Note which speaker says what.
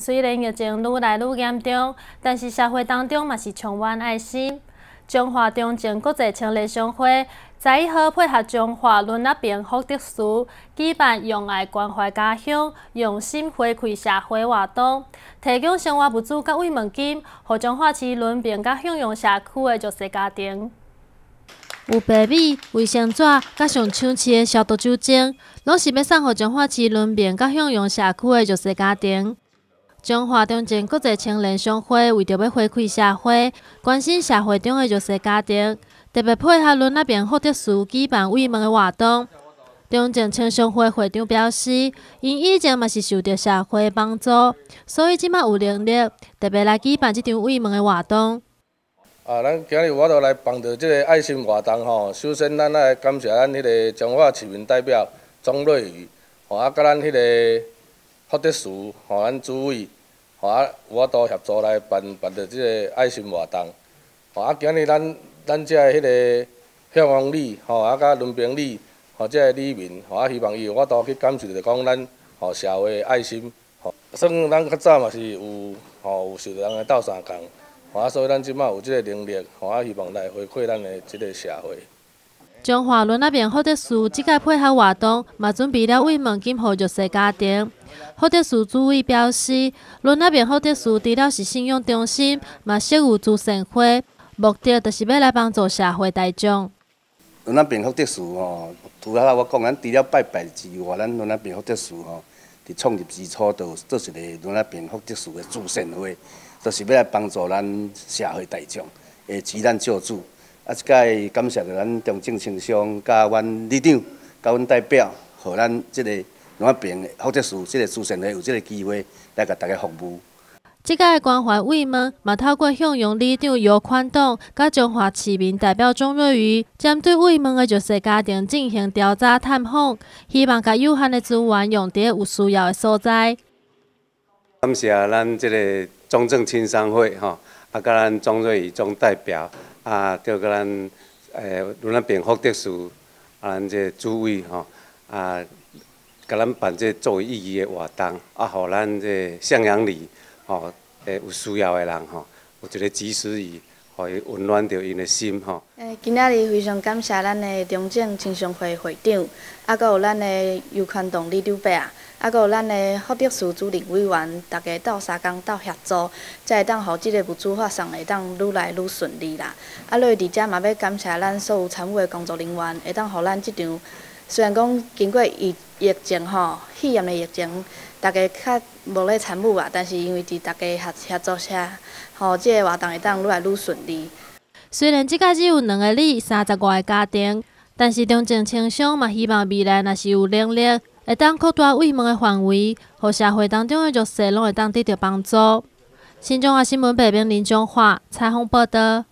Speaker 1: 虽然疫情愈来愈严重，但是社会当中嘛是充满爱心。中华中正国际青年商会在一号配合中华伦那边福德书举办用爱关怀家乡、用心回馈社会活动，提供生活物资甲慰问金，互中华市伦平甲向阳社区的弱势家庭。有白米、卫生纸、甲上抢市的消毒酒精，拢是要送互中华市伦平甲向阳社区的弱势家庭。中华中正国际青年商会为着要回馈社会、关心社会中的弱势家庭，特别配合伦那边福德寺举办慰问的活动。中正青商会会长表示，因以前嘛是受到社会帮助，所以即马有能力特别来举办即场慰问的活动。
Speaker 2: 啊，咱今日我都来帮着即个爱心活动吼。首先，咱来感谢咱迄个中华市民代表钟瑞宇，吼啊，甲咱迄个。福德寺，吼，咱主委，吼啊，我都协助来办办着即个爱心活动，吼啊，今日咱咱遮个迄个向阳里，吼啊，甲伦平里，吼，即个里民，吼啊，希望伊我都去感受着讲咱吼社会爱心，吼，算咱较早嘛是有吼有受着人个斗相共，吼啊，所以咱即摆有即个能力，吼啊，希望来回馈咱的即个社会。
Speaker 1: 中华轮那边福德寺即个配合活动，嘛准备了慰问金予弱势家庭。福德寺主委表示，轮那边福德寺除了是信用中心，嘛设有慈善会，目的就是要来帮助社会大众。
Speaker 3: 轮那边福德寺吼，除了我讲，咱除了拜拜之外，咱轮那边福德寺吼，伫创立之初就做一个轮那边福德寺的慈善会，就是要来帮助咱社会大众，会济咱救助。啊，即届感谢着咱中正青商甲阮里长、甲阮代表，互咱即个两边福德寺即个慈善会有即个机会来甲大家服务。
Speaker 1: 即届关怀慰问嘛，透过向阳里长姚宽东甲中华市民代表钟瑞瑜，针对慰问的弱势家庭进行调查探访，希望甲有限的资源用伫有需要的所在。
Speaker 4: 感谢咱即个中正青商会吼，啊，甲咱钟瑞瑜钟代表。啊，叫个咱诶，如咱平福德寺啊，咱这主位吼啊，甲咱办这作为意义的活动，啊，互咱这向阳里吼诶有需要的人吼，有一个及时雨，互伊温暖着因的心吼。
Speaker 5: 诶，今仔日非常感谢咱的中正青商会会长，啊，搁有咱的尤宽栋李长伯啊。啊，搁有咱的福德寺主任委员，大家斗相共斗协助，才会当互即个物资发送会当愈来愈顺利啦。啊，落伫遮嘛要感谢咱所有参与的工作人员，会当互咱即场虽然讲经过疫疫情吼，肺炎的疫情，大家较无咧参与啊，但是因为伫大家合协作下，吼，即个活动会当愈来愈顺利。
Speaker 1: 虽然即届只有两个里三十外个家庭，但是中正青商嘛，希望未来若是有能力。会当扩大慰问的范围，互社会当中的弱势拢会当得到帮助。新中华新闻北边林中华采访报道。